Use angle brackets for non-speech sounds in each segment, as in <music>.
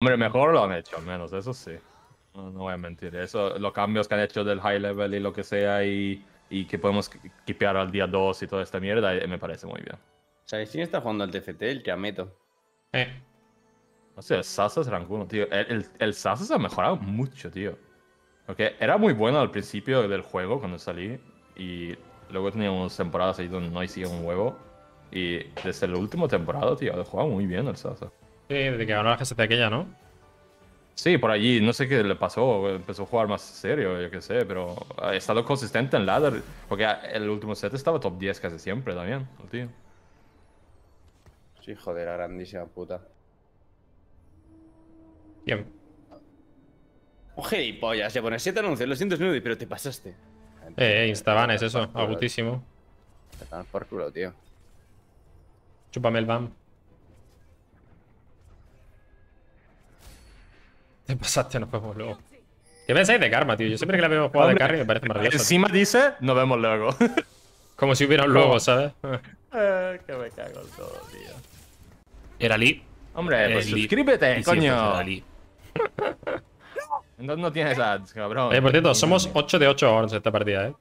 Hombre, mejor lo han hecho, al menos, eso sí. No, no voy a mentir. Eso, los cambios que han hecho del high level y lo que sea, y, y que podemos kipear al día 2 y toda esta mierda, eh, me parece muy bien. ¿Sabéis quién está jugando al TFT? El Yameto. Eh. No sé, el Sasa es rank 1, tío. El, el, el Sasa se ha mejorado mucho, tío. Porque era muy bueno al principio del juego cuando salí. Y luego teníamos temporadas ahí donde no hacía un huevo. Y desde la última temporada, tío, ha jugado muy bien el Sasa. Sí, desde que ganó la GST aquella, ¿no? Sí, por allí, no sé qué le pasó, empezó a jugar más serio, yo qué sé, pero ha estado consistente en ladder, porque el último set estaba top 10 casi siempre también, el tío. Sí, joder, la grandísima puta. Bien. Un gilipollas, se pone 7 anuncios, lo siento Snoody, pero te pasaste. Eh, eh Instaban es eso, agutísimo. Te están por culo, tío. Chúpame el BAM. Te pasaste, nos vemos luego. ¿Qué pensáis de Karma, tío? Yo siempre que la veo jugar de carry me parece maravilloso. Encima dice, nos vemos luego. <laughs> Como si hubiera un luego, ¿sabes? <laughs> eh, que me cago en todo, tío. Era Lee. Hombre, pues suscríbete, coño. <laughs> Entonces no tienes ads, cabrón. Eh, por cierto, somos 8 de 8 horns esta partida, ¿eh?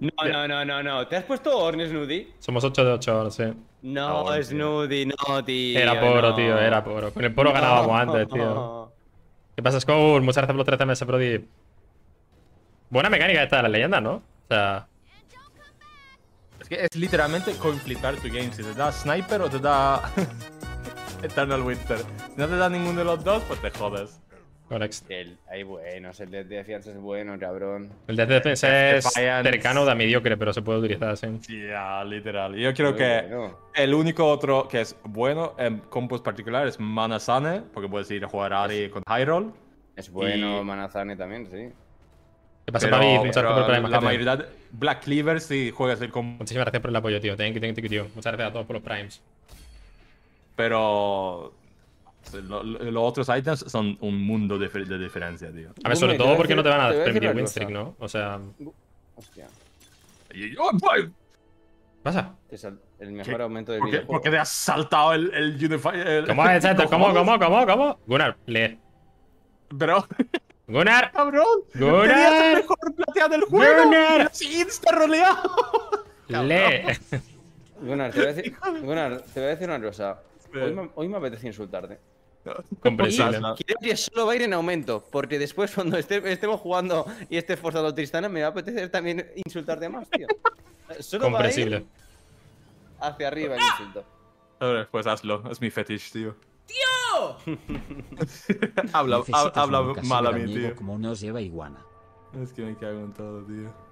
No, no, no, no, no. ¿Te has puesto horn, Snoody? Somos 8 de 8 horns, sí. No, oh, Snoody, no, tío. Era poro, tío, era poro. Con el poro ganábamos antes, tío. ¿Qué pasa, Skull? Muchas gracias por los 13 meses, Brody. Buena mecánica esta de las leyendas, ¿no? O sea... Es que es literalmente conflictar tu game. Si te da Sniper o te da <laughs> Eternal Winter. Si no te da ninguno de los dos, pues te jodes. El, hay buenos, el de defensa es bueno, cabrón. El de defensa es cercano de mediocre, pero se puede utilizar así. Ya, literal. Yo creo que el único otro que es bueno en compos particular es Manazane, porque puedes ir a jugar Ari con High Roll. Es bueno Manazane también, sí. ¿Qué pasa, Pavi? Muchas gracias por el La mayoría de Black Cleaver si juegas el combo. Muchísimas gracias por el apoyo, tío. Thank you, thank you, tío. Muchas gracias a todos por los primes. Pero los otros items son un mundo de, de diferencia, tío. A ver, sobre todo porque no te van a permitir win streak, ¿no? O sea. Hostia. ¡Oh, boy! pasa? Es el mejor aumento del ¿Por videojuego. ¿Por qué te has saltado el, el Unify? El... ¿Cómo es esto? ¿Cómo, cómo, cómo, cómo? Gunnar, lee. Pero. ¡Gunnar! <laughs> ¡Cabrón! ¡Gunnar! ¡Tenías el mejor plateado del juego! ¡Gunnar! ¡Sí, insta roleado! <laughs> ¡Lee! Gunnar, te voy a decir, <laughs> Gunnar, te voy a decir una cosa. Hoy me, hoy me apetece insultarte. <laughs> Comprensible. Que solo va a ir en aumento, porque después cuando estemos jugando y esté forzado Tristana, me va a apetecer también insultarte más, tío. Solo Comprensible. Va a ir hacia arriba el insulto. ver, pues hazlo, es mi fetish, tío. ¡Tío! <laughs> habla habla mal a mí, tío. Como nos lleva iguana. Es que me cago en todo, tío.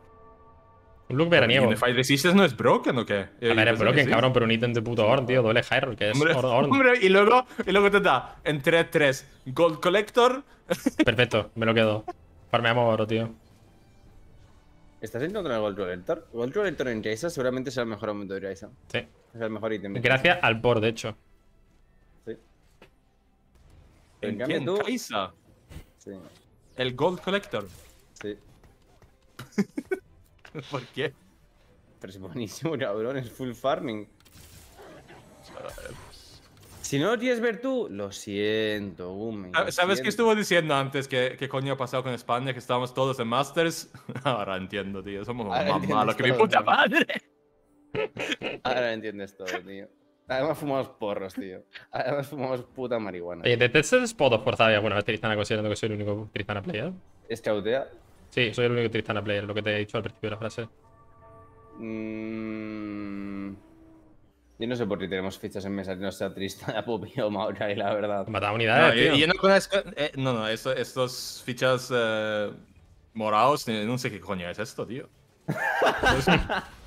Un look veraniego. ¿Unified Resistance no es broken o qué? A ver, es broken, cabrón, pero un ítem de puto Horn, tío. Doble Hyrule, que es hombre, Horn. Hombre, y luego, y luego te da en 3-3 Gold Collector. <laughs> Perfecto, me lo quedo. Farmeamos oro, tío. ¿Estás en contra del Gold Collector? Gold Collector en Jaisa seguramente será el mejor aumento de Jaisa. Sí. Es el mejor ítem. Gracias al por, de hecho. Sí. ¿En, ¿En quién? Tú... Sí. El Gold Collector. Sí. <laughs> <laughs> ¿Por qué? Pero es buenísimo, cabrón, es full farming. Si no lo quieres ver tú, lo siento, Gumen. ¿Sabes qué estuvo diciendo antes? ¿Qué, ¿Qué, coño ha pasado con España? Que estábamos todos en Masters. <laughs> Ahora entiendo, tío. Somos más malos que mi puta madre. Ahora entiendes todo, tío. Además fumamos porros, tío. Además fumamos puta marihuana. Oye, ¿de test spot forzado alguna vez Tristana considerando que soy el único Tristana player? ¿Escautea? Sí, soy el único Tristana player, lo que te he dicho al principio de la frase. Mm... Yo no sé por qué tenemos fichas en mesa que no sea Tristana, <laughs> Pupi o Maokai, la verdad. Mataba unidades, no, tío. Yo, yo no conozco... Eh, no, no, esto, estos fichas eh, morados, no sé qué coño es esto, tío. <laughs>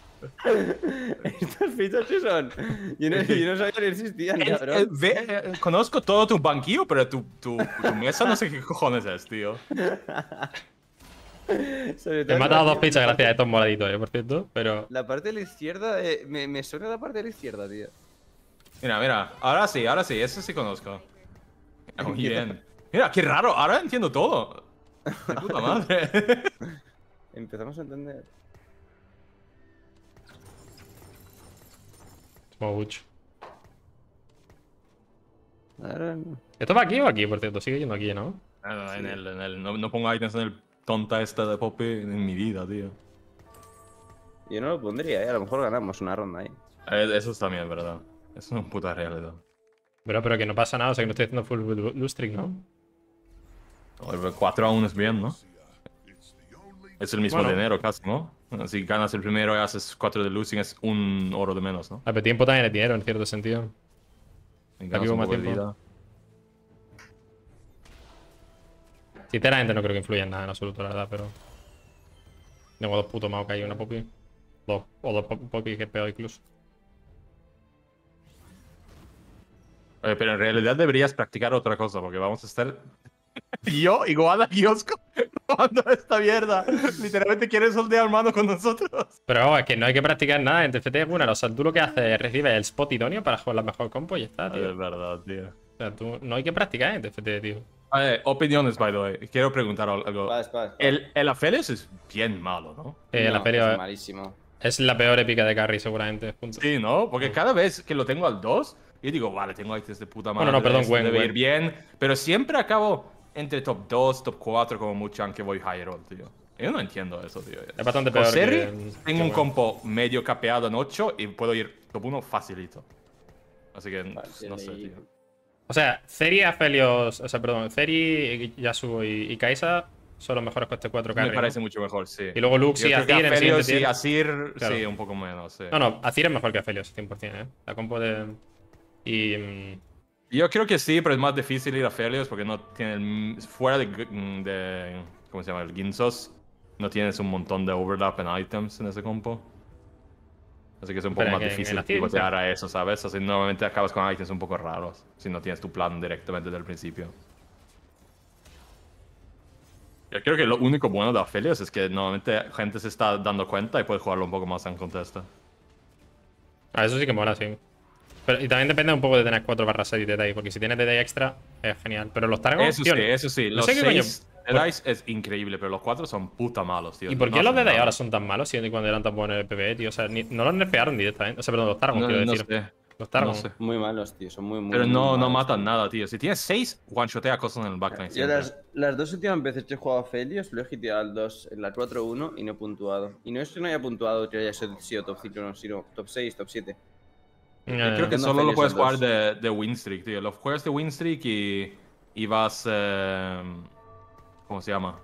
Estas fichas que son. Yo no, yo no sabía que existían, el, cabrón. El, ve, eh, conozco todo tu banquillo, pero tu, tu, tu mesa no sé qué cojones es, tío. <laughs> <laughs> He matado dos fichas gracias a estos moraditos, eh, por cierto, pero... La parte de la izquierda, eh, me, me, suena la parte de la izquierda, tío. Mira, mira, ahora sí, ahora sí, eso sí conozco. <laughs> Muy bien. Mira, qué raro, ahora entiendo todo. De puta <laughs> madre. Empezamos a entender. Ahora- ¿Esto va aquí o aquí? Por cierto, sigue yendo aquí, ¿no? Ah, En el, en el, no, no pongo items en el tonta esta de Poppy en mi vida, tío. Yo no lo pondría, ¿eh? A lo mejor ganamos una ronda ahí. Eh, Eso es también verdad. Es una puta realidad. Pero, pero que no pasa nada, o sea que no estoy haciendo full lu- lustring, ¿no? 4 a 1 es bien, ¿no? Es el mismo Bueno. dinero casi, ¿no? Si ganas el primero y haces 4 de losing es un oro de menos, ¿no? Ah, pero tiempo también es dinero, en cierto sentido. Y Aquí más de tiempo. vida. Sinceramente no creo que influya en nada en absoluto, la verdad, pero... Tengo dos putos Maokai y una Poppy. Dos, o dos Pop- Poppy que es peor incluso. Oye, pero en realidad deberías practicar otra cosa, porque vamos a estar. <laughs> Yo, igual a Kiosco, <laughs> robando esta mierda. Literalmente quiere soltear mano con nosotros. Pero es que no hay que practicar nada en TFT Gunnar. O sea, tú lo que haces es recibes el spot idóneo para jugar la mejor compo y ya está, tío. Es verdad, tío. O sea, tú no hay que practicar en TFT, tío. A ver, opiniones, by the way. Quiero preguntar al- algo. El, el Aphelios es bien malo, ¿no? Eh, la No, feria es malísimo. es la peor épica de carry, seguramente. junto. Sí, ¿no? Porque cada vez que lo tengo al 2, yo digo, vale, tengo items de puta madre. Bueno, no, perdón, esto Gwen, debe Gwen. ir bien. Pero siempre acabo entre top 2, top 4, como mucho, aunque voy high roll, tío. Yo no entiendo eso, tío. Es bastante Con peor Serri, que- tengo que un compo medio capeado en 8 y puedo ir top 1 facilito. Así que, Vale, no sé, tío. O sea, Ceri, Aphelios, o sea, perdón, Ceri, Yasuo y, y Kaisa son los mejores coste 4 carry. Me ¿no? parece mucho mejor, sí. Y luego Lux y Azir en el Aphelios siguiente y. Azir, Claro. sí, un poco menos, sí. No, no, Azir es mejor que Aphelios, 100%, ¿eh? La compo de... Y... mm, Yo creo que sí, pero es más difícil ir a Felios porque no tienen. Fuera de, G- de. ¿Cómo se llama? El Ginsos. No tienes un montón de overlap en items en ese compo. Así que es un poco más que difícil pivotear a eso, ¿sabes? Así normalmente acabas con items un poco raros. Si no tienes tu plan directamente desde el principio. Yo creo que lo único bueno de Aphelios es que normalmente gente se está dando cuenta y puede jugarlo un poco más en contesta. Ah, eso sí que mola, sí. Pero, y también depende un poco de tener 4 barras 6 de DI, porque si tienes DI extra, es genial. Pero los Targos, Eso tío, sí, eso sí. no Los sé qué coño- 6 de Dice es increíble, pero los 4 son puta malos, tío. ¿Y por No qué los de nada. ahora son tan malos, siendo cuando eran tan buenos en el PvE, tío? O sea, ni- no los nerfearon directamente. O sea, perdón, los Targos, No, quiero no decir. sé. Los No Targos. sé. Muy malos, tío. Son muy, muy Pero muy no, no malos, matan tío. nada, tío. Si tienes 6, one-shotea cosas en el backline. Yo las, las dos últimas veces que he jugado a Felios lo he hiteado al 2 en la 4-1 y no he puntuado. Y no es que no haya puntuado que haya sido top 5, no, sino top 6, top 7. Ya, Yo ya, creo que no solo lo puedes jugar de, de win streak, tío. Lo juegas de win streak y, y vas. eh, ¿Cómo se llama?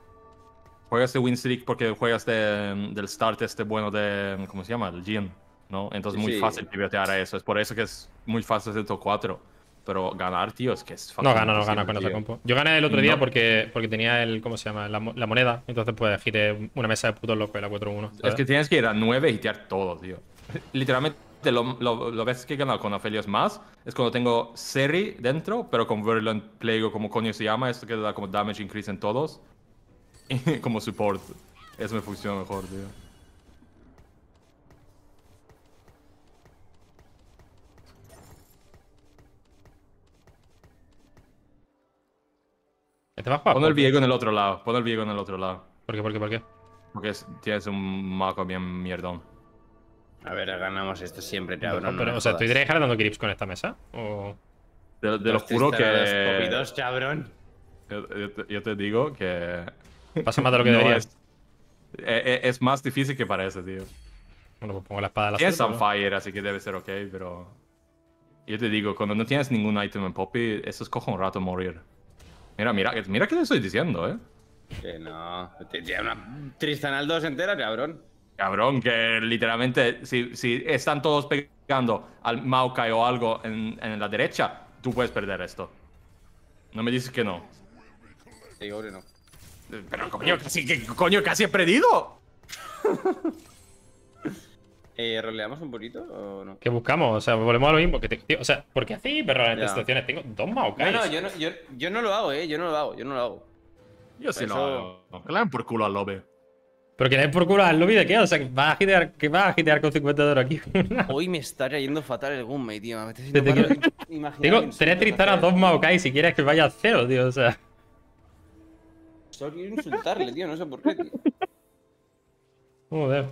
Juegas de win streak porque juegas de, del start este bueno de. ¿Cómo se llama? El Gin, ¿no? Entonces es muy Sí. fácil pivotear a eso. Es por eso que es muy fácil hacer top 4. Pero ganar, tío, es que es No gana, no gana con esa tío. compo. Yo gané el otro día porque, porque tenía el, ¿cómo se llama? La, mo- la moneda. Entonces, pues, giré una mesa de putos locos en la 4-1. Es que tienes que ir a 9 y tirar todo, tío. <laughs> Literalmente, lo, lo, lo veces que he ganado con Aphelios más es cuando tengo Seri dentro, pero con Virulent Plague o como coño se llama, esto que da como damage increase en todos. <laughs> Y como support. Eso me funciona mejor, tío. ¿Este va a jugar? Pon el. Viego en el otro lado, pon el Viego en el otro lado. ¿Por qué, por qué, por qué? Porque es- tienes un mago bien mierdón. A ver, ganamos esto siempre, No, cabrón. pero, no o sea, ¿estoy. Drake dando clips con esta mesa? ¿O...? Te, te lo juro que. copidos, cabrón. Yo, yo te, yo te digo que. Pasa más de lo que <laughs> no debería. es, eh, eh, es más difícil que parece, tío. Bueno, pues pongo la espada de la suerte, ¿no? Sunfire, así que debe ser ok, pero. Yo te digo, cuando no tienes ningún item en Poppy, eso es cojo un rato morir. Mira, mira, mira qué te estoy diciendo, eh. Que no. Te una Tristan al 2 entera, cabrón. Cabrón, que literalmente, si, si están todos pegando al Maokai o algo en, en la derecha, tú puedes perder esto. No me dices que no. Te digo que no. Pero coño, casi, que, coño, casi he perdido. <laughs> Eh, ¿Roleamos un poquito o no? ¿Qué buscamos? O sea, volvemos a lo mismo. Que te- tío, o sea, ¿por qué hacéis perro en estas situaciones? Tengo dos No, Maokais. no, yo no, yo, yo no lo hago, eh. Yo no lo hago, yo no lo hago. Yo sí Eso- lo hago. Que le dan por culo al lobby. Pero que le por culo al lobby de qué? O sea, que vas a gitear, que vas a gitear con 50 de oro aquí. <laughs> Hoy me está cayendo fatal el Gunmate, tío. Me paro quiero- Digo, <laughs> tres Tristanas, hacia- dos Maokai si quieres que vaya al cero, tío. O sea, Solo quiero insultarle, tío. No sé por qué, tío. joder.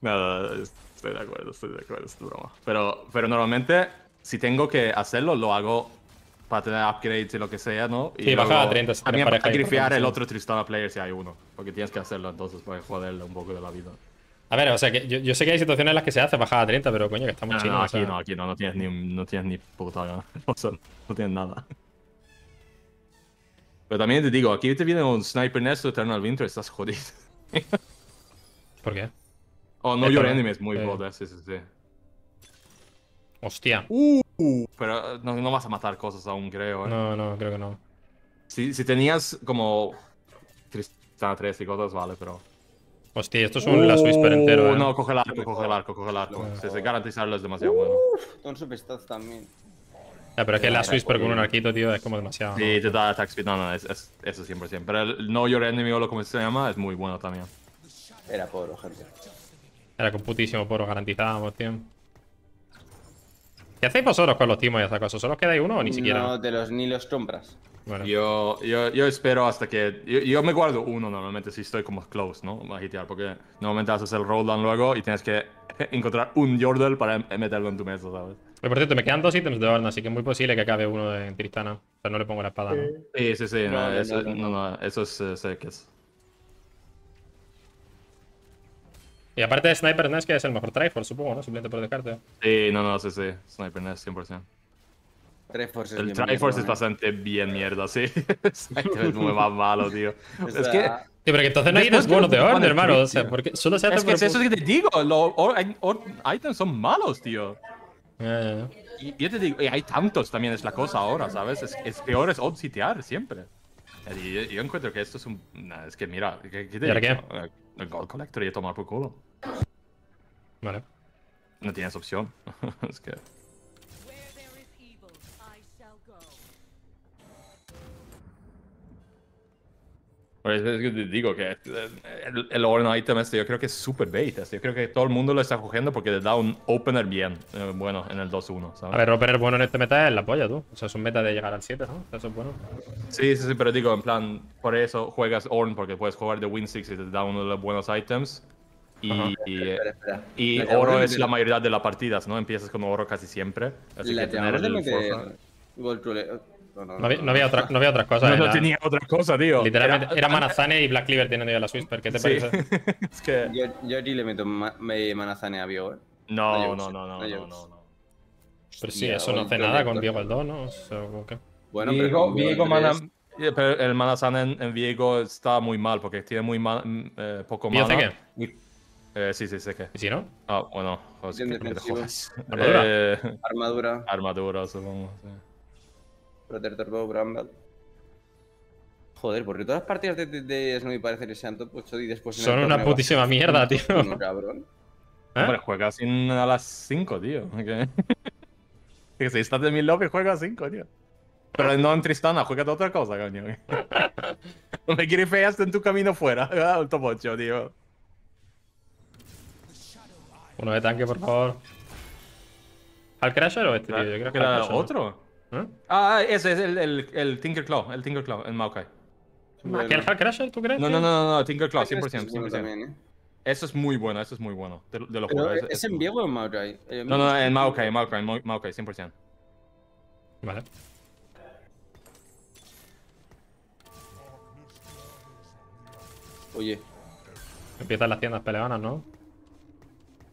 Nada, estoy de acuerdo, estoy de acuerdo, es broma. Pero, pero normalmente, si tengo que hacerlo, lo hago para tener upgrades y lo que sea, ¿no? Y Sí, baja a 30 si tienes También para y grifear el otro Tristana player si hay uno. Porque tienes que hacerlo entonces para joderle un poco de la vida. A ver, o sea, que yo, yo sé que hay situaciones en las que se hace bajada a 30, pero coño, que está muy No, chino. no, o aquí sea. no, aquí no, no tienes ni, no tienes ni puta gana. O sea, no tienes nada. Pero también te digo, aquí te viene un Sniper Nest o Eternal Winter, estás jodido. ¿Por qué? Oh, no, Your no. Enemy es muy Eh. sí, sí, sí. Hostia. Uh, pero no, no vas a matar cosas aún, creo. ¿eh? No, no, creo que no. Si, si tenías como Tristana 3 y cosas, vale, pero... Hostia, esto es un Last Whisper entero, Uh, eh. No, coge el arco, coge el arco, coge el arco. Sí, sí, garantizarlo es demasiado bueno. Con Superstats también. Ya, pero es que el Last Whisper con un arquito, tío, es como demasiado. ¿no? Sí, te da attack speed, no, no, es, es, eso 100%. Pero el Know Your Enemy o lo como se llama es muy bueno también. Era poro, gente. Era con putísimo poro, garantizábamos, tío. ¿Qué hacéis vosotros con los timos y esas cosas? ¿Solo os quedáis uno o ni siquiera? No te los ni los compras. Bueno, Yo, yo, yo espero hasta que. Yo, yo me guardo uno normalmente si estoy como close, ¿no? A hitear, porque normalmente haces el rolldown luego y tienes que encontrar un Yordle para em- meterlo en tu mesa, ¿sabes? Pero, por cierto, me quedan dos ítems de Ornn, así que es muy posible que acabe uno en Tristana. O sea, no le pongo la espada, ¿no? Sí, sí, sí, no, No, no, eso, no, no, no. no, eso es eh, sé que es. Y aparte de Sniper Nest, que es el mejor Triforce, supongo, ¿no? Simplemente por descarte. Sí, no, no, sí, sí. Sniper Nest 100%. Triforce es El Triforce es mierda, bastante bien mierda, sí. <laughs> Sniper es muy más malo, tío. ¿eh? Es que. Tío, pero que entonces no hay que buenos de ponen hermano. O sea, porque solo se hace Es que por es eso que te digo, los items son malos, tío. Ya, ya, ya. Y yo te digo, y hay tantos también, es la cosa ahora, ¿sabes? Es, es peor es odd sitear siempre. Y yo, yo encuentro que esto es un. nah, es que mira, ¿qué, qué te ¿Y ahora digo? Eh, El Gold Collector y a tomar por culo. Vale. No tienes opción. <laughs> es que. Pues es que te digo que el, el Orn item este yo creo que es super bait. este. Yo creo que todo el mundo lo está cogiendo porque le da un opener bien. eh, bueno, en el 2-1, ¿sabes? A ver, opener bueno en este meta es la polla, tú. O sea, es un meta de llegar al 7, ¿no? O sea, Eso es bueno. Sí, sí, sí, pero digo, en plan, por eso juegas Orn porque puedes jugar de Win 6 y te da uno de los buenos items. Y, Ajá. y, espera, espera. y Me acabo oro es la mayoría de las partidas, ¿no? Empiezas con oro casi siempre. Así que tener el No, no, No había, no había, otra, no había otras cosas. No, era- tenía otra cosa, tío. Literalmente, era, Manazane y Black Cleaver teniendo ya la Whisper. ¿Qué te Sí. parece? <laughs> es que... Yo, yo aquí le meto ma me manazane a Viego, eh. No, No no, no, no, no. Pero sí, eso no Gold hace nada con. Viego el 2, ¿no? Bueno, Viego, Viego Viego mana- tres- eh, pero el Manazan en, en Viego está muy mal porque tiene muy ma- mm, eh, poco ¿Viego mana. Eh, sí, sí, sé que. ¿Y si no? Ah, bueno, joder, Bien que me defensivo. jodas. ¿Armadura? Eh, Armadura, armadura, supongo. sí. Protector Bow, Bramble. Joder, porque todas las partidas de, de, de Snowy parece que sean top 8 y después. Son una putísima mierda, tío. uno, cabrón. ¿Eh? Hombre, juega sin a las 5, tío. Que, <laughs> que si estás de mi lobby, juega a 5, tío. Pero no en Tristana, juega de otra cosa, coño. <laughs> no me grifeas en tu camino fuera. Al top 8, tío. Uno de tanque, por favor. ¿Al Crasher o este, tío? Yo creo que ¿Era al Crasher, ¿no? otro? ¿Eh? Ah, ese es el, el, el Tinker Claw, el Tinker Claw, el Maokai. Bueno. ¿Aquel Hal Crasher, tú crees? No, no, no, no, no, Tinker Claw, es 100%, bueno 100%. también, ¿eh? Eso es muy bueno, eso es muy bueno. Te, te lo juro. ¿Es, en Viego o en Maokai? Eh, No, no, en Maokai, Maokai, Mo- Maokai, 100%. Vale. Oye, Empiezan las tiendas peleonas, ¿no?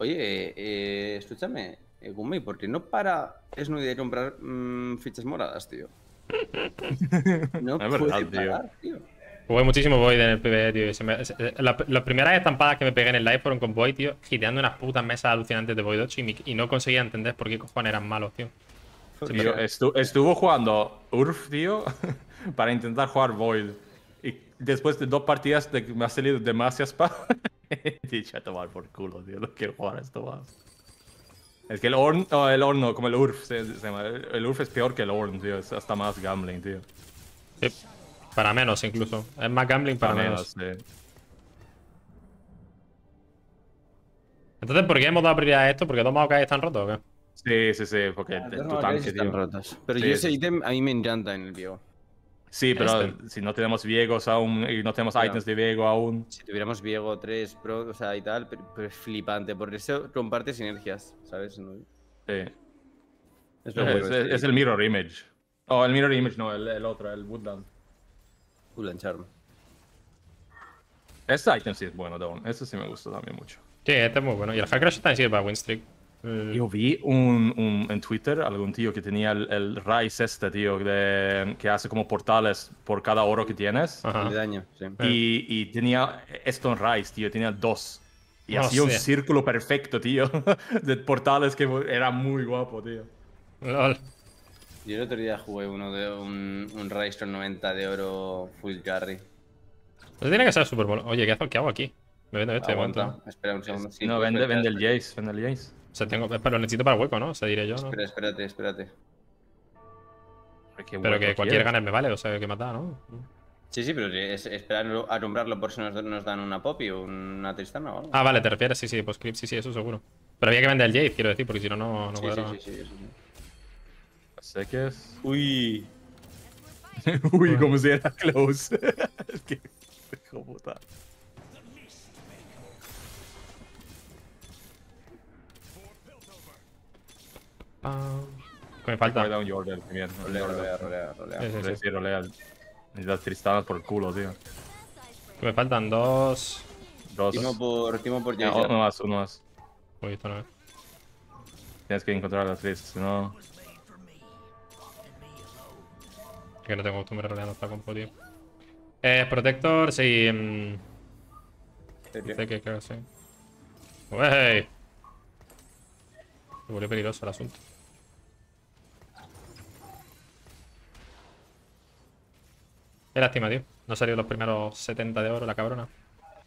Oye, eh, escúchame, eh, Gumi, ¿por qué no para Snowy de comprar mm, fichas moradas, tío? <laughs> No Es verdad, puede tío. parar, tío. Jugué muchísimo Void en el PvE, tío. y se me- se- la- las primeras estampadas que me pegué en el live fueron con Void, tío, giteando unas putas mesas alucinantes de Void 8 y, mi- y no conseguía entender por qué cojones eran malos, tío. Estu- estuvo jugando Urf, tío, <laughs> para intentar jugar Void. Después de dos partidas de que me ha salido demasiado spam, <laughs> dicho a tomar por culo, tío. No quiero jugar a esto más. Es que el Orn, no, el Orn no, como el Urf se, se llama. El Urf es peor que el Orn, tío. Es hasta más gambling, tío. Sí, Para menos, incluso. Es más gambling para, menos. sí. Entonces, ¿por qué hemos dado prioridad a esto? ¿Porque dos Maokai están rotos o qué? Sí, sí, sí, porque Las tu tanque, están tío. rotas. Pero Sí, yo ese sí. ítem a mí me encanta en el Viego. Sí, pero Este. si no tenemos Viegos aún y no tenemos Claro. items de Viego aún. Si tuviéramos Viego 3 Pro, o sea, y tal, pero, pero es flipante, porque eso comparte sinergias, ¿sabes? No- Sí. Es, lo bueno Es, de este es el mirror image. Oh, el Mirror Image, no, el, el otro, el Woodland. Woodland Charm. Este item sí es bueno, Dawn. Este sí me gusta también mucho. Sí, este es muy bueno. Y el Crash también sirve para Winstreak. Eh, Yo vi un, un- en Twitter algún tío que tenía el, el Rise este, tío, de, que hace como portales por cada oro que tienes. Ajá. De daño, sí. Y, y tenía Stone Rise, tío, tenía dos. Y No hacía un círculo perfecto, tío, <laughs> de portales que era muy guapo, tío. Lol. Yo el otro día jugué uno de un, un Rystron 90 de oro full carry. Eso tiene que ser súper bueno. Oye, ¿qué, hago- ¿qué hago aquí? Me vendo este momento. espera un segundo. Sí, no, vende, vende el Jace, vende el Jace. O sea, tengo. Pero lo necesito para hueco, ¿no? O sea, diré yo, ¿no? Espera, espérate, espérate. Pero que cualquier quieres. ganar me vale, o sea, que matar, ¿no? Sí, sí, pero es, esperar a nombrarlo por si nos, nos dan una Poppy o una Tristana o algo. Ah, vale, te refieres, sí, sí, postscript, sí, sí, eso seguro. Pero había que vender el Jade, quiero decir, porque si no, no, no sí, cuadra. sí, sí, sí, eso sí. Sé que es. Uy. <laughs> Uy, como si era close. <laughs> es que. Hijo puta. Ah, ¿Qué me falta? Voy a dar un Jordan también. Rolea, rolea, rolea, rolea. Sí, sí, sí. Sí, rolea. Y las tristanas por el culo, tío. Que me faltan dos. Dos. Timo por, timo por No, Jason. uno más, uno más. Uy, esto no es. Tienes que encontrar las tres, si no. Es que no tengo costumbre roleando esta compo, tío. Eh, Protector, sí. mm, Dice que creo que sí. ¡Wey! Se volvió peligroso el asunto. Qué lástima, tío. No salió los primeros 70 de oro, la cabrona.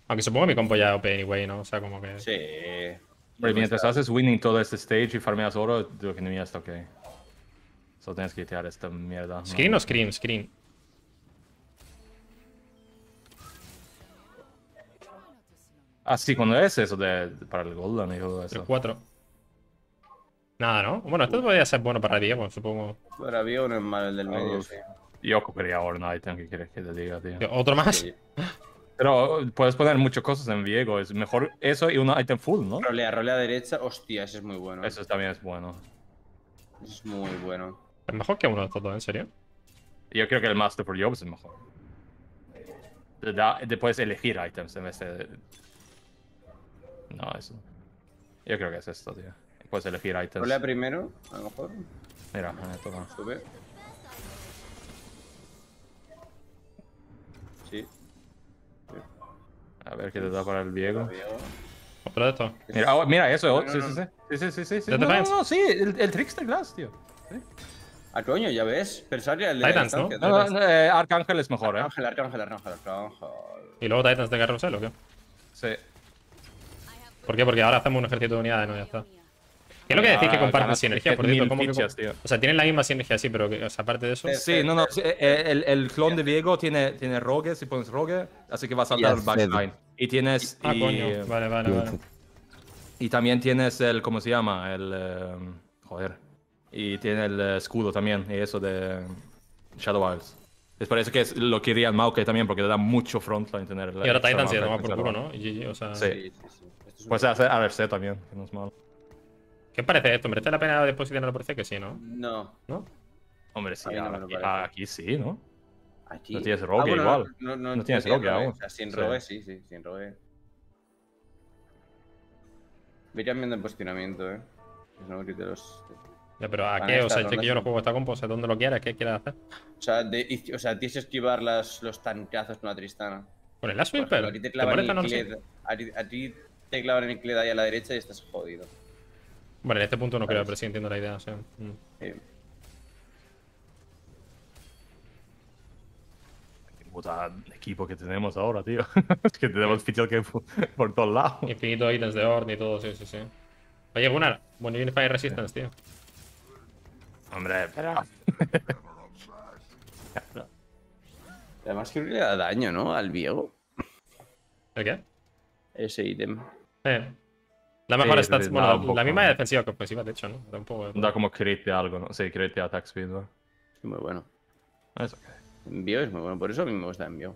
Aunque supongo que mi compo ya es OP anyway, ¿no? O sea, como que. Sí. Hombre, mientras haces winning todo este stage y farmeas oro, lo que no está ok. Solo tienes que quitar esta mierda. ¿no? ¿Screen o screen? Screen. Ah, sí, cuando es eso de, para el golden y todo El eso. 4. Nada, ¿no? Bueno, esto podría ser bueno para Diego, supongo. Para Bio no es malo el del medio, Oh, sí. Yo cogería ahora un item que quieres que te diga, tío. ¿Otro más? Sí. Pero puedes poner muchas cosas en Viego. Es mejor eso y un item full, ¿no? Rolea, rolea derecha. Hostia, ese es muy bueno. Eso también es bueno. Es muy bueno. Es mejor que uno de estos dos, ¿en serio? Yo creo que el Master for Jobs es mejor. Te, da- te puedes elegir items en vez de. No, eso. Yo creo que es esto, tío. Puedes elegir items. Rolea primero, a lo mejor. Mira, eh, toma. Sube. Sí. A ver qué te da para el Viego. Bio. Otro de. Mira, oh, mira eso, oh, No, no, sí, no. sí, sí. Sí, sí, sí, sí, sí. ¿De No, no, no, sí, el, el Trickster Glass, tío. Ah, coño, ya ves. Pensaría el de Titans, ¿no? No, no, no, eh, Arcángel es mejor, eh. Arcángel, Arcángel, Arcángel, Arcángel. ¿Y luego Titans de carrusel o qué? Sí. ¿Por qué? Porque ahora hacemos un ejército de unidades, ¿no? Ya está. ¿Qué es lo que decís que Ah, comparten ganas sinergia? Por cierto, ¿cómo que fichas, com- tío. O sea, tienen la misma sinergia, sí, pero que, o sea, aparte de eso. Es- Sí, no, no. sí, eh, el, el clon de Viego tiene, tiene rogue, si pones rogue, así que va a saltar Y el backline. Y tienes. Ah, y, coño. Vale, vale, vale. y también tienes el. ¿Cómo se llama? El. eh, joder. Y tiene el eh, escudo también, y eso de Shadow Isles. Es por eso que es- lo quería el Maokai también, porque le da mucho frontline tener el Y ahora Titans se toma por culo, ¿no? Y GG, o sea. Sí. Sí, sí, sí. Esto es Puedes hacer ARC también, que no es malo. ¿Qué parece esto? ¿Merece la pena depositarlo por C? Que sí, ¿no? No. ¿No? Hombre, sí, no aquí sí, ¿no? Aquí. No tienes rogue bueno, igual. No, no, No tienes tiene rogue aún. O sea, sin rogue, sí, sí, sin rogue. Voy cambiando el posicionamiento, eh. Es de los. Ya, pero ¿a qué? O sea, yo que yo no juego esta compo, o sea, ¿dónde lo quieras? ¿Qué quieres hacer? O sea, de, o sea, tienes que esquivar las, los tancazos con la Tristana. ¿Con el Whisper? a ti te ¿Te clavan el No lo sé. Kled- a ti- a ti te clavan el Kled ahí a la derecha y estás jodido. Bueno, en este punto no creo, Vale. pero sí entiendo la idea, o sea. mm. Eh, Qué puta equipo que tenemos ahora, tío. <laughs> es que tenemos fichas que por, todos lados. Infinito ítems de Orn y todo, sí, sí, sí. Oye, Gunnar, bueno, Unify Resistance, tío. Hombre, espera. Además <laughs> creo que le da daño, ¿no? Al Viego. ¿El qué? Ese ítem. Eh. La mejor Sí, stats, sí, bueno, la, un poco. la misma de defensiva que ofensiva, de hecho, ¿no? Da un poco de- Da como crit de algo, ¿no? Sí, crit de attack speed, ¿no? Es muy bueno. Es ok. Envío es muy bueno, por eso a mí me gusta Envío.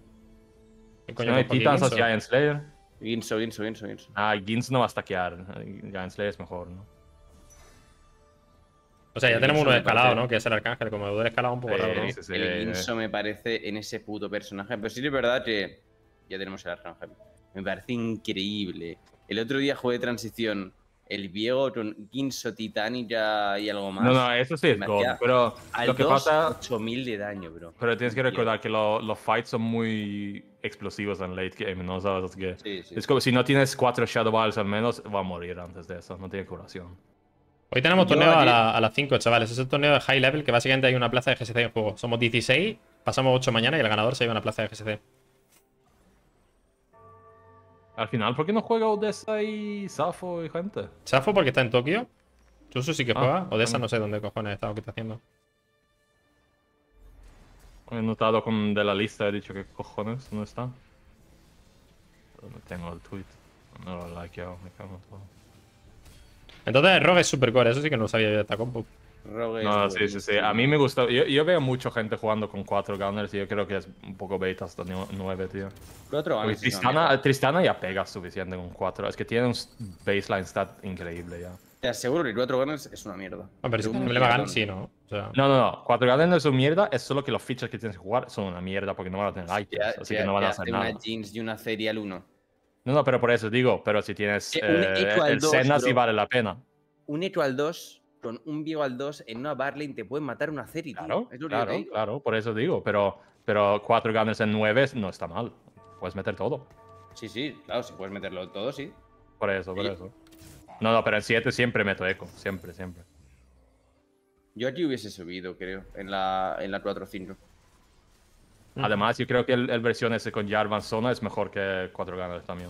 ¿Qué Si coño no Titans Ginso? hacia Giant Slayer. Ginso, Ginso, Ginso, Ginso. Ah, Gins no va a stackear. Giant Slayer es mejor, ¿no? O sea, ya El tenemos uno escalado, parece- ¿no? Que es el arcángel. Como el escalado un poco Sí, raro, ¿no? sí, sí. El Guinso me parece en ese puto personaje. Pero sí es verdad que ya tenemos el Arcángel. Me parece increíble. El otro día jugué transición. El Viego con Guinso, Titánica y algo más. No, no, eso sí es hacía Pero Al lo que 2, pasa. 8000 de daño, bro. Pero tienes que recordar que lo- los fights son muy explosivos en late game, ¿no? ¿Sabes? Que Sí, sí. Es como si no tienes cuatro Shadow Balls al menos, va a morir antes de eso. No tiene curación. Hoy tenemos Yo torneo a, la- a las 5, chavales. Es el torneo de high level que básicamente hay una plaza de GSC en juego. Somos 16, pasamos 8 mañana y el ganador se lleva una plaza de GSC. Al final, ¿por qué no juega Odessa y Safo y gente? Safo porque está en Tokio. Chusu sí que Ah, juega. Odessa no sé dónde cojones está o qué está haciendo. He notado con de la lista, he dicho que cojones no está. Pero no tengo el tweet. No lo he likeado, me cago en todo. Entonces Rogue es supercore, eso sí que no lo sabía yo de esta compu. Rogue No, sí, sí, sí. A mí me gusta. Yo, yo veo mucha gente jugando con cuatro gunners y yo creo que es un poco beta hasta nu- nueve, tío. Cuatro Tristana. Tristana ya pega suficiente con cuatro. Es que tiene un baseline stat increíble ya. Te aseguro que cuatro ganas es una mierda. Ah, pero si un mierdón. Gun, sí, ¿no? O sea, No, no, no. Cuatro gunners no es una mierda. Es solo que los features que tienes que jugar son una mierda porque no van a tener items. Ya- así ya- que no van a hacer hace nada. una jeans y una serial 1. No, no, pero por eso digo. Pero si tienes Eh, eh, el Senna, sí vale la pena. Un Echo al 2 con un Viego al 2 en una Barley te pueden matar una serie, tío. Claro, Es lo claro, digo. claro. Por eso digo. Pero, pero cuatro gunners en nueve no está mal. Puedes meter todo. Sí, sí, claro, si puedes meterlo todo, sí. Por eso, por eso. No, no, pero en 7 siempre meto eco. Siempre, siempre. Yo aquí hubiese subido, creo, en la, en la 4-5. Además, yo creo que el, el versión ese con Jarvan Zona es mejor que 4 gunners también.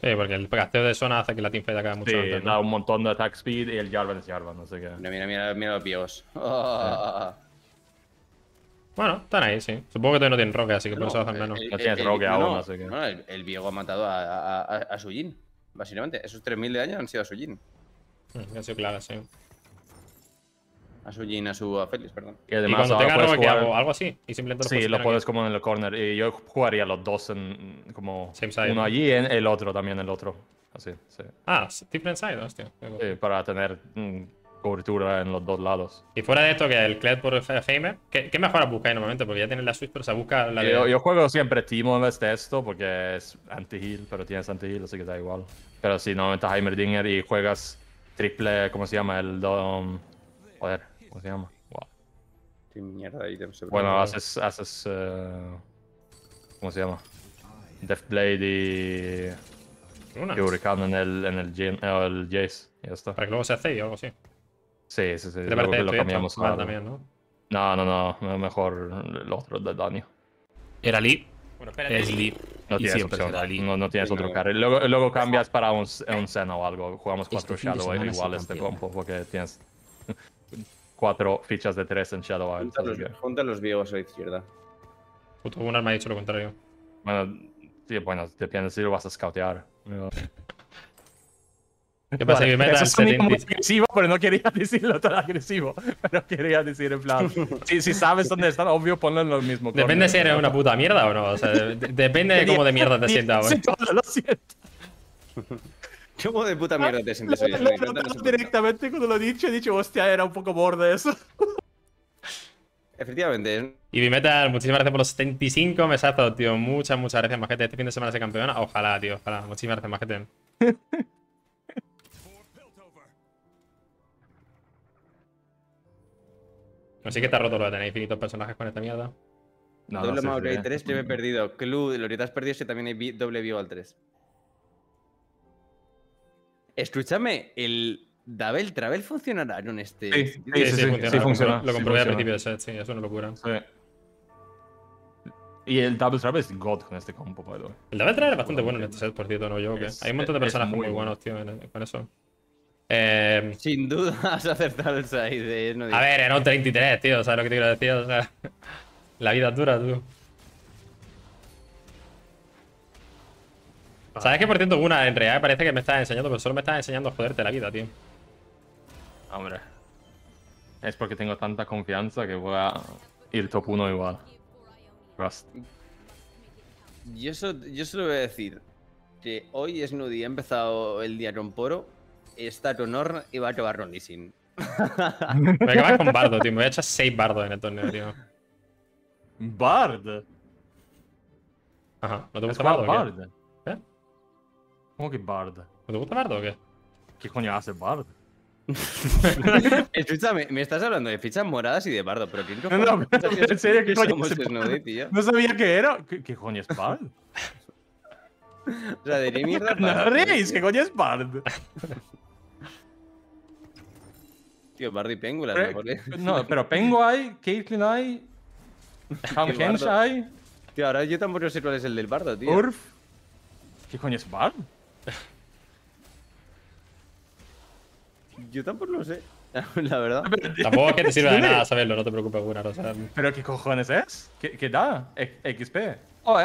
Sí, porque el gasteo de zona hace que la teamfight acabe mucho Sí, antes, ¿no? da un montón de attack speed y el Jarvan es Jarvan, así que... Mira, mira, mira, mira los. Ah, <laughs> Bueno, están ahí, sí. Supongo que todavía no tienen roque, así que por no, eso hacen menos. el- No tienes el- no, aún, no, así que- no, el, el Viego ha matado a, a, a, a su Jin, básicamente. Esos 3.000 de daño han sido a su Jin. Mm, Ha sido clave, sí. A su Jin, a su a Félix, perdón. Y Y además cuando ahora tenga ¿qué jugar- hago? Algo así. Y simplemente Sí, lo puedes aquí. como en el corner. Y yo jugaría los dos en como Same side, uno ¿no? allí y en el otro también el otro. Así, sí. Ah, different side, hostia. Sí, para tener mm, cobertura en los dos lados. Y fuera de esto, que el Kled por Heimer, ¿qué, qué mejoras buscáis normalmente? Porque ya tienes la Switch, pero se busca la de. Yo, yo juego siempre Timo en vez de esto porque es anti-heal, pero tienes anti-heal, así que da igual. Pero si no metes Heimerdinger y juegas triple, ¿cómo se llama? El Dom. Joder, ¿cómo se llama? Wow. Qué mierda de se Bueno, haces. haces eh, ¿Cómo se llama? Deathblade y. Una. Hurricane en el, en el, Jin- eh, el Jace. Ya está. Para que luego se hace o algo así. Sí, sí, sí. ¿Qué te luego parece que esto lo cambiamos a también, ¿no? No, no, no. me- Mejor el otro de daño. Era Lee, Bueno, espérate. es Lee. No y tienes opción. No, no tienes Sí, otro no. carry. Luego, luego cambias para un, un Senna o algo. Jugamos cuatro Este fin de Shadow igual este campeón. compo porque tienes cuatro fichas de tres en Shadow Isles. Junta los, que- junta los Viegos a la izquierda. Puto Gunnar me ha dicho lo contrario. Bueno, sí, bueno, depende si lo vas a scoutear. ¿Qué pasa? Vale, Si me meta eso el sonó como 70. agresivo, pero no quería <laughs> decirlo tan agresivo. Pero quería decir en plan, si, si sabes dónde están, obvio ponlo en lo mismo. Depende corner, si eres pero- una puta mierda o no. O sea, de- de- depende de cómo de mierda te <laughs> sientas, Sí, todo, lo siento. ¿Cómo de puta mierda te sientes hoy? Directamente cuando lo he dicho, he dicho, hostia, era un poco borde eso. Efectivamente, Y Bimetal, muchísimas gracias por los 75 mesazos, tío. Muchas, muchas gracias, majete. Este fin de semana se campeona. Ojalá, tío. Ojalá. Muchísimas gracias, majete. Así que está roto lo de tener infinitos personajes con esta mierda. No, doble no sé, Mauro sí. hay 3, yo me he perdido. Clue, lo que te has perdido es que también hay doble Viego al 3. Escúchame, ¿el Double Travel funcionará con este? Sí, sí, sí, funciona. sí Lo funciona, comprobé- Lo sí comprobé al principio de set, sí, es una locura. Sí. Y el Double Trap es God con este compo, by the way. El Double Travel es bastante bueno en este set, por cierto, no yo. que Es- Hay un montón de es personajes muy muy, bueno. buenos, tío, en- con eso. Eh, Sin duda <laughs> has acertado el side. no a ver, era un 33, tío. ¿Sabes lo que te quiero decir? O sea, <laughs> la vida es dura, tú. ¿Sabes que por cierto, una en realidad parece que me estás enseñando, pero solo me estás enseñando a joderte la vida, tío? Hombre. Es porque tengo tanta confianza que voy a ir top 1 igual. Rust. Yo, so- yo solo voy a decir que hoy es Nudi, ha empezado el día con Poro, está con Orn y va a acabar con Lee Sin. <laughs> Me voy a acabar con bardo, tío. Me voy a echar 6 bardos en el torneo, tío. Bard. Ajá. ¿No te ¿Has gusta bardo? Bard? ¿Cómo que Bard? ¿No te gusta bardo o qué? ¿Qué coño hace Bard? <laughs> Escúchame, me estás hablando de fichas moradas y de bardo, pero ¿quién No, cojones no, en serio, ¿qué coño somos Snowdy, Bard? tío? No sabía qué era. ¿Qué, qué coño es Bard? <laughs> O sea, de <laughs> mierda No reís, ¿qué coño es Bard? Tío, bardo y pengulas, Pero- mejor, ¿eh? No, pero Pengo hay, Caitlyn hay, Ham hay, Tío, ahora yo tampoco sé cuál es el del bardo, tío. Urf. ¿Qué coño es Bard? <laughs> Yo tampoco lo sé, <laughs> la verdad. Tampoco es que te sirva de <laughs> nada saberlo, no te preocupes, Gunnar. O sea, ¿Pero qué cojones es? ¿Qué, qué da? E- XP. Oh, eh,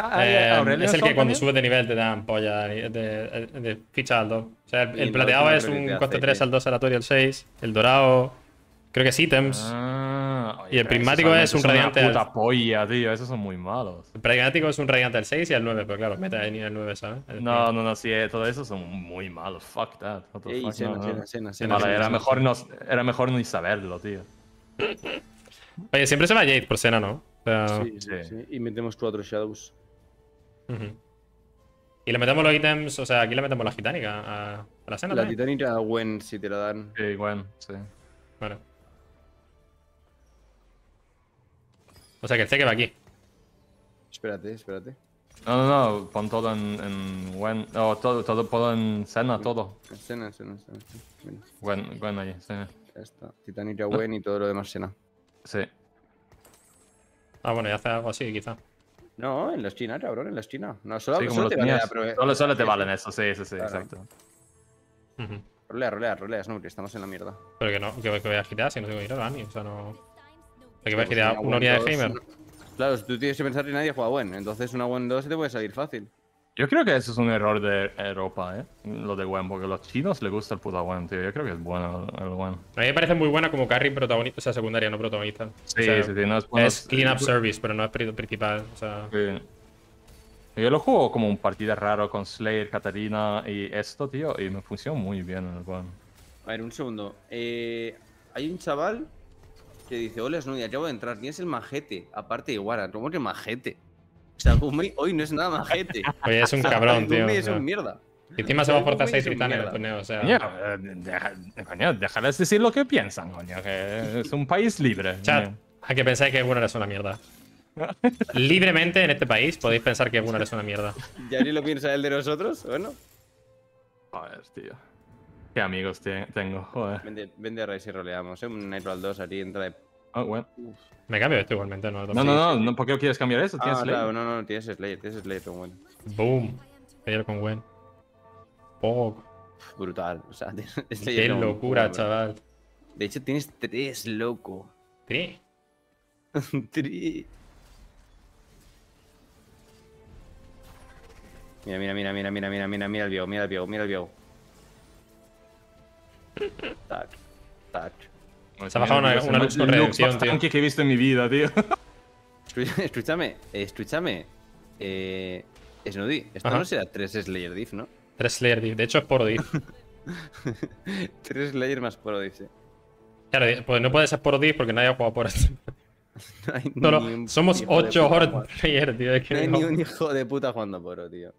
es el que cuando también. subes de nivel te dan polla de, de, de ficha al 2. O sea, el, el plateado es un te coste hace 3 que- al 2 aleatorio al 6. El dorado, creo que es ítems. Ah, Y el prismático es un una radiante al- puta polla, tío. Esos son muy malos. El pragmático es un radiante al 6 y al 9, pero claro, meta de nivel 9, ¿sabes? Es No, no, no, sí, eh, todo eso son muy malos. Fuck that. Ey, fuck, no, no. Vale, era mejor, no, era mejor ni saberlo, tío. Oye, siempre se va Jade por Sena, ¿no? O sea, Sí, sí. Y metemos cuatro Shadows. Y le metemos los ítems, o sea, aquí le metemos la gitánica a, a la Sena La también. titanita Gwen, si te la dan. Sí, bueno, sí. Vale. O sea que el C que va aquí. Espérate, espérate. No, no, no, pon todo en, en Gwen. No, todo, todo, todo en Senna, todo. Sena, Sena, Sena. Mira, Gwen, Gwen allí, sí. ya está. Gwen y todo lo demás Sena. Sí. Ah, bueno, y hace algo así, quizá. No, en la China, cabrón, en la China. No, solo, Sí, como solo lo te vale tenías. Solo, solo te valen eso, sí, sí, sí, Claro. exacto. Ujú. Rolea, rolea, rolea, no, que estamos en la mierda. Pero que no, que, que voy a gitar si no tengo dinero, Dani. O sea, no. Que voy a Pues una unidad de 2, Heimer. Claro, tú tienes que pensar que nadie juega Gwen, entonces una Gwen 2 se te puede salir fácil. Yo creo que eso es un error de Europa, ¿eh? Lo de Gwen, porque a los chinos les gusta el puto Gwen, tío. Yo creo que es bueno el Gwen. A mí me parece muy buena como carry protagonista, o sea, secundaria, no protagonista. Sí, O sea, sí, sí, no es bueno. Es clean up service, pero no es pri- principal. O sea, Sí. Yo lo juego como un partido raro con Slayer, Katarina y esto, tío, y me funciona muy bien el Gwen. A ver, un segundo. Eh, hay un chaval que dice, hola Snudy, acabo de entrar, tienes el majete, aparte de Iguana, ¿cómo que majete? O sea, Gumei hoy no es nada majete. <laughs> oye, es un cabrón, tío. Gumei o es un mierda. Y encima se va a es 6 un titanes en el mierda. torneo, o sea. Coño, deja- coño, déjales decir lo que piensan, coño, que es un país libre. Chat, hay que pensar que Gunnar es una mierda. Libremente en este país podéis pensar que Gunnar es una mierda. <laughs> ¿Ya ni lo piensa el de nosotros? Bueno, Joder, tío. Qué amigos te- tengo, joder. vende, vende a Rise y roleamos, ¿eh? Un Nightfall 2 aquí entra de... Ah, bueno. Me cambio esto igualmente, ¿no? No, no, no, no, ¿por qué quieres cambiar eso? Ah, Tienes ley. claro, no, no, tienes Slayer, tienes Slayer con Gwen. Boom. Ayer con Gwen. Oh, Pff, Brutal, o sea, <laughs> tienes qué Slayer con- locura, con- chaval. De hecho, tienes tres, loco. Sí. <laughs> Tres. Mira, mira, mira, mira, mira, mira, mira, mira el viejo, mira el viejo, mira el viejo. Tac, tac. Se ha bajado una- una luz con redención, tío. tanque que he visto en mi vida, tío. Escú- Escúchame, escúchame. Eh, Snoody, esto Ajá. no será tres Slayer Diff, ¿no? Tres Slayer Diff. De hecho, es por Diff. <laughs> tres Slayer más Poro Diff, sí. Claro, pues no puede ser por Diff porque nadie ha jugado por esto. <laughs> No, hay No, ni no, somos hijo de 8 puta Horde jugando- Player, tío. Es que No hay no- ni un hijo de puta jugando Poro, tío.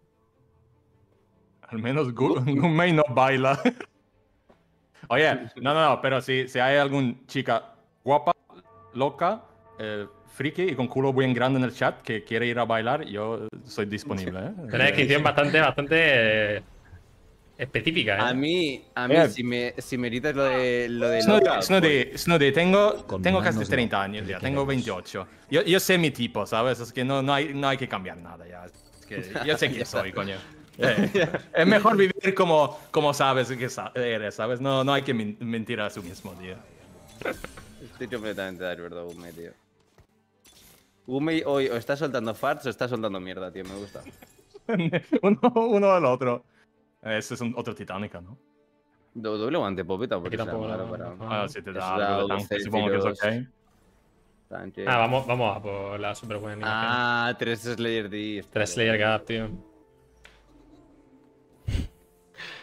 Al menos Gu- <laughs> Gunmei no baila. Oye, no, no, no, pero si, si hay algún chica guapa, loca, eh, friki y con culo bien grande en el chat que quiere ir a bailar, yo soy disponible, ¿eh? Tiene una descripción bastante, bastante eh, específica, ¿eh? A mí, a mí, si me, si me gritas lo de, lo de Snuddy, loca, Snuddy, tengo, Con tengo casi no, 30 años ya, ¿qué tengo queremos? 28. Yo, yo sé mi tipo, ¿sabes? Es que no, no, hay, no hay que cambiar nada ya. Es que yo sé quién <laughs> soy, coño. Eh, <laughs> es mejor vivir como, como sabes que eres, ¿sabes? No, no hay que min- mentir a su mismo, tío. Estoy completamente de acuerdo, Gumei, tío. Gumei hoy o está soltando farts o está soltando mierda, tío. Me gusta. <laughs> uno, uno al otro. Ese es un, otro Titánica, ¿no? Do- Doble guante, popeta, porque para... Ah, si te da algo de tanque, Selfie supongo que es 2. ok. Ah, vamos, vamos a por la super buena. Ah, tres Slayer Diff. Tres Slayer Gap, tío.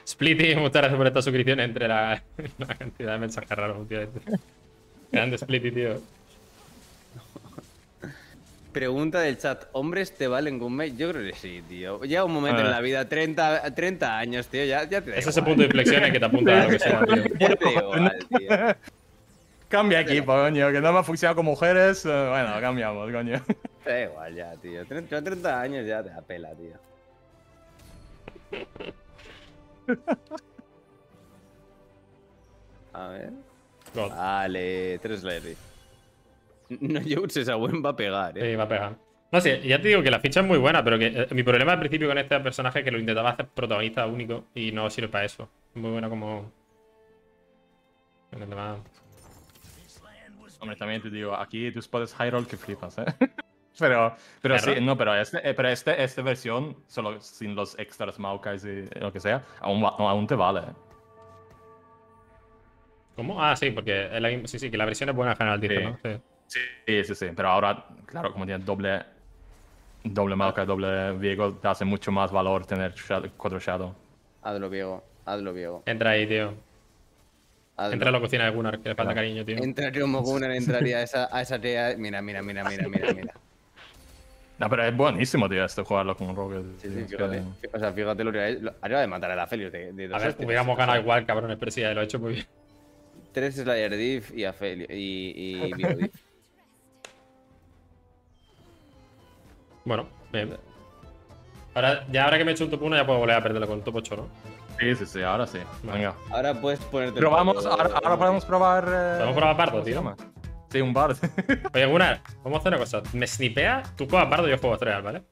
Splitty, <laughs> muchas gracias por esta suscripción entre la, <laughs> la cantidad de mensajes raros últimamente. Grande Splitty, tío. Pregunta del chat, ¿hombres te valen con mes? Yo creo que sí, tío. Llega un momento en la vida, 30, 30 años, tío, ya, ya te da Es ese igual. punto de inflexión en que te apunta a lo que sea, tío. Ya te da igual, tío. Cambia equipo, coño, que no me ha funcionado con mujeres. eh, bueno, cambiamos, coño. Te da igual ya, tío. 30, 30 años ya te da pela, tío. A ver. God. Vale, 3 Larry. No uses esa buen va a pegar, eh. Sí, va a pegar. No sé, ya te digo que la ficha es muy buena, pero que eh, mi problema al principio con este personaje es que lo intentaba hacer protagonista único y no sirve para eso. Es muy buena como. en el demás. Hombre, también te digo, aquí tus podes high roll que flipas, ¿eh? <laughs> Pero, pero sí, no, pero, este, eh, pero este, esta versión, solo sin los extras Maokais y lo que sea, aún, aún te vale. ¿Cómo? Ah, sí, porque sí, sí, que la versión es buena en general, dice, Sí. ¿no? Sí. Sí, sí, sí. Pero ahora, claro, como tienes doble, doble Maokai, doble Viego, te hace mucho más valor tener Shadow- cuatro Shadow. Hazlo, Viego. Hazlo, Viego. Entra ahí, tío. Hazlo. Entra a la cocina de Gunnar, que le falta Claro. cariño, tío. Entraría un Mogunar, entraría a esa, a esa tía. Mira, mira, mira, mira, mira, mira. No, pero es buenísimo, tío, esto, jugarlo con Rogue. Sí, sí, es que- fíjate. O sea, fíjate lo que lo- Acaba de matar a la Felios de, de dos A ver, hubiéramos ganado igual, cabrones, pero sí, lo he hecho muy bien. Tres Slayer Diff y a Felios. Y, y. <laughs> Bueno, bien. Ahora, ya ahora que me he hecho un top 1, ya puedo volver a perderlo con el top 8, ¿no? Sí, sí, sí, ahora sí. Venga. Ahora puedes ponerte. Polo- ahora, ahora podemos probar. eh, Podemos probar Bardo, ¿cómo se tío. Sí, un bar. Oye, Gunnar, vamos a hacer una cosa. Me snipea, tú juegas bardo y yo juego Astreal, ¿vale?